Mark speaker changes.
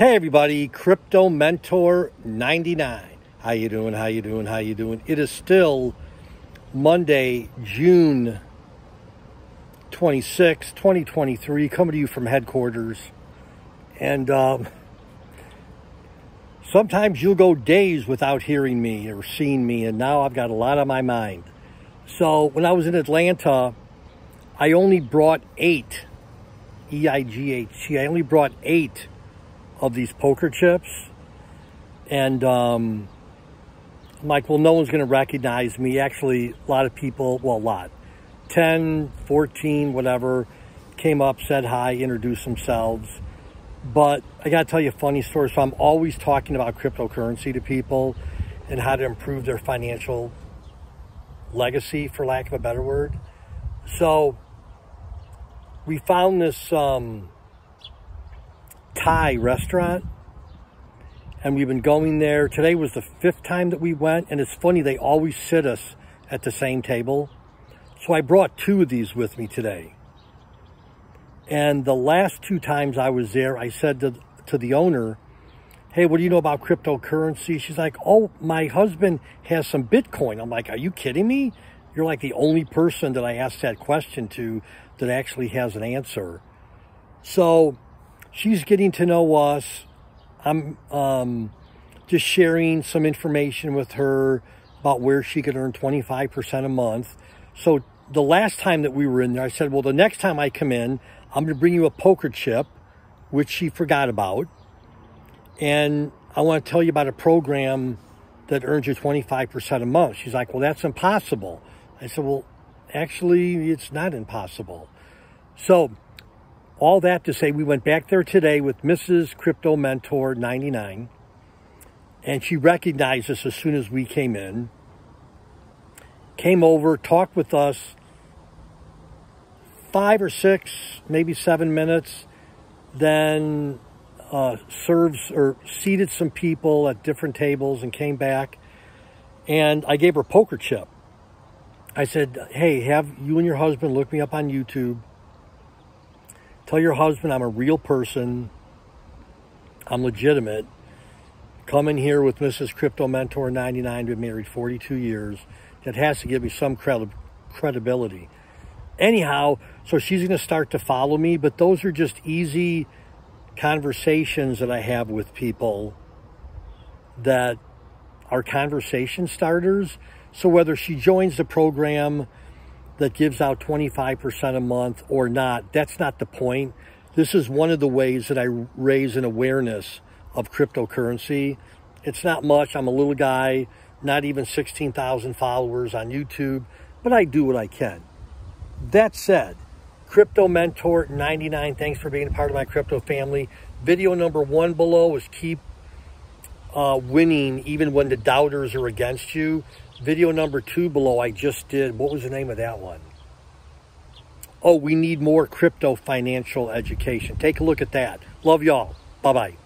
Speaker 1: Hey everybody, Crypto Mentor 99. How you doing? How you doing? How you doing? It is still Monday, June 26, 2023, coming to you from headquarters. And um, sometimes you'll go days without hearing me or seeing me, and now I've got a lot on my mind. So when I was in Atlanta, I only brought eight, E-I-G-H-T, I only brought eight of these poker chips. And um, I'm like, well, no one's going to recognize me. Actually, a lot of people, well, a lot, 10, 14, whatever, came up, said hi, introduced themselves. But I got to tell you a funny story. So I'm always talking about cryptocurrency to people and how to improve their financial legacy, for lack of a better word. So we found this um, Thai restaurant. And we've been going there. Today was the fifth time that we went. And it's funny, they always sit us at the same table. So I brought two of these with me today. And the last two times I was there, I said to, to the owner, hey, what do you know about cryptocurrency? She's like, oh, my husband has some Bitcoin. I'm like, are you kidding me? You're like the only person that I asked that question to that actually has an answer. So she's getting to know us. I'm um, just sharing some information with her about where she could earn 25% a month. So the last time that we were in there, I said, well, the next time I come in, I'm going to bring you a poker chip, which she forgot about. And I want to tell you about a program that earns you 25% a month. She's like, well, that's impossible. I said, well, actually, it's not impossible. So all that to say, we went back there today with Mrs. Crypto Mentor 99, and she recognized us as soon as we came in. Came over, talked with us five or six, maybe seven minutes, then uh, serves or seated some people at different tables and came back. And I gave her a poker chip. I said, hey, have you and your husband look me up on YouTube Tell your husband I'm a real person. I'm legitimate. Come in here with Mrs. Crypto Mentor 99, been married 42 years. That has to give me some credi- credibility. Anyhow, so she's going to start to follow me, but those are just easy conversations that I have with people that are conversation starters. So whether she joins the program, that gives out 25% a month or not. That's not the point. This is one of the ways that I raise an awareness of cryptocurrency. It's not much. I'm a little guy, not even 16,000 followers on YouTube, but I do what I can. That said, Crypto Mentor 99, thanks for being a part of my crypto family. Video number one below is keep uh, winning even when the doubters are against you. Video number two below I just did. What was the name of that one? Oh, we need more crypto financial education. Take a look at that. Love y'all. Bye-bye.